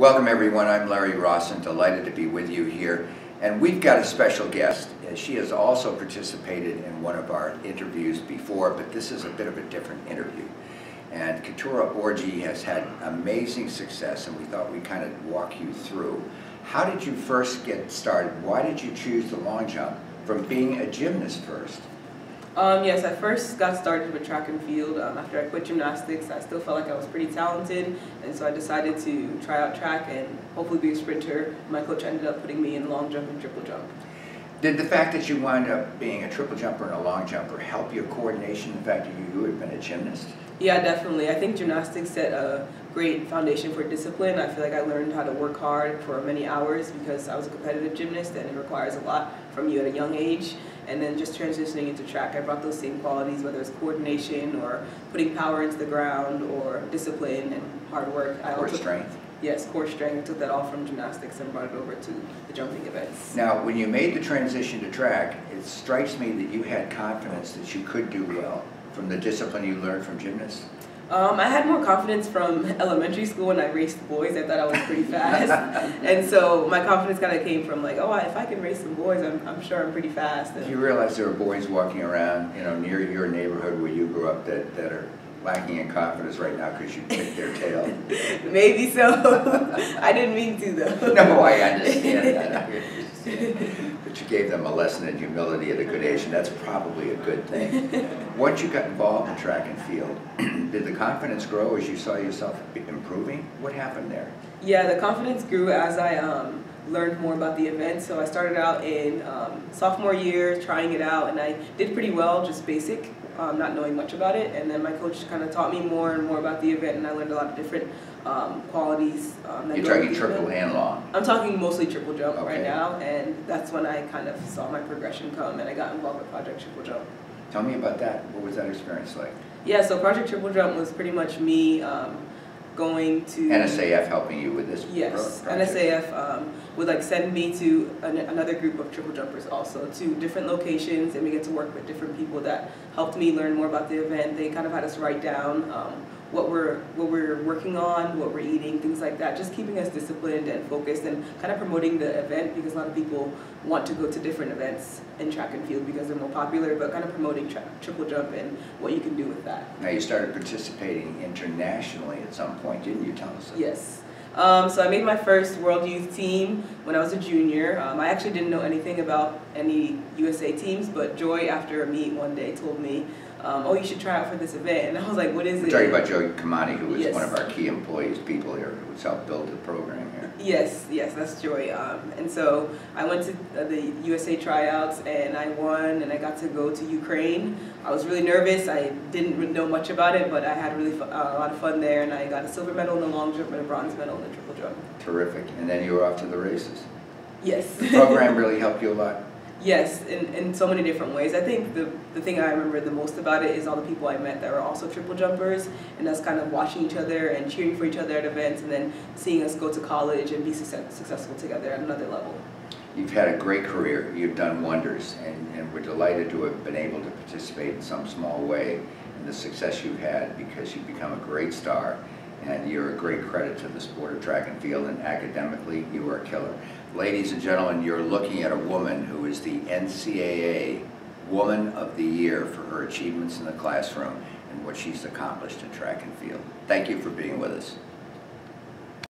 Welcome everyone, I'm Larry Rawson and delighted to be with you here. And we've got a special guest. Uh, she has also participated in one of our interviews before, but this is a bit of a different interview. And Keturah Orji has had amazing success and we thought we'd kind of walk you through. How did you first get started? Why did you choose the long jump from being a gymnast first? Um, yes, I first got started with track and field. Um, after I quit gymnastics, I still felt like I was pretty talented, and so I decided to try out track and hopefully be a sprinter. My coach ended up putting me in long jump and triple jump. Did the fact that you wound up being a triple jumper and a long jumper help your coordination, In fact that you, you had been a gymnast? Yeah, definitely. I think gymnastics set a great foundation for discipline. I feel like I learned how to work hard for many hours because I was a competitive gymnast and it requires a lot from you at a young age. And then just transitioning into track, I brought those same qualities, whether it's coordination or putting power into the ground or discipline and hard work. I core strength. Yes, core strength. Took that all from gymnastics and brought it over to the jumping events. Now, when you made the transition to track, it strikes me that you had confidence that you could do well from the discipline you learned from gymnasts. Um, I had more confidence from elementary school when I raced boys. I thought I was pretty fast. and so my confidence kind of came from like, oh, if I can race some boys, I'm, I'm sure I'm pretty fast. And you realize there are boys walking around, you know, near your neighborhood where you grew up that, that are lacking in confidence right now because you kicked their tail? Maybe so. I didn't mean to though. No, I understand that. but you gave them a lesson in humility at a good age, and that's probably a good thing. Once you got involved in track and field, did the confidence grow as you saw yourself improving? What happened there? Yeah, the confidence grew as I um, learned more about the event. So I started out in um, sophomore year trying it out, and I did pretty well, just basic um, not knowing much about it. And then my coach kind of taught me more and more about the event, and I learned a lot of different um, qualities. Um, You're talking triple and long? I'm talking mostly triple jump okay. right now, and that's when I kind of saw my progression come, and I got involved with Project Triple Jump. Tell me about that. What was that experience like? Yeah, so Project Triple Jump was pretty much me um, going to NSAF helping you with this. Yes, project. NSAF um, would like send me to an, another group of triple jumpers also to different locations, and we get to work with different people that helped me learn more about the event. They kind of had us write down um, what we're what we're working on, what we're eating, things like that. Just keeping us disciplined and focused, and kind of promoting the event because a lot of people want to go to different events in track and field because they're more popular. But kind of promoting triple jump and what you can do with that. Now you started participating internationally at some point, didn't you? Us. Yes. Um, so I made my first World Youth team when I was a junior. Um, I actually didn't know anything about any USA teams, but Joy, after a meet one day, told me um, oh, you should try out for this event. And I was like, what is We're it? talking about Joy Kamani, who was yes. one of our key employees, people here, who's helped build the program here. Yes, yes, that's Joy. Um, and so I went to uh, the USA tryouts and I won and I got to go to Ukraine. I was really nervous. I didn't know much about it, but I had really uh, a lot of fun there and I got a silver medal in the long jump and a bronze medal in the triple jump. Terrific. And then you were off to the races. Yes. The program really helped you a lot. Yes, in, in so many different ways. I think the, the thing I remember the most about it is all the people I met that were also triple jumpers, and us kind of watching each other and cheering for each other at events, and then seeing us go to college and be success, successful together at another level. You've had a great career. You've done wonders, and, and we're delighted to have been able to participate in some small way in the success you've had because you've become a great star and you're a great credit to the sport of track and field, and academically, you are a killer. Ladies and gentlemen, you're looking at a woman who is the NCAA Woman of the Year for her achievements in the classroom and what she's accomplished in track and field. Thank you for being with us.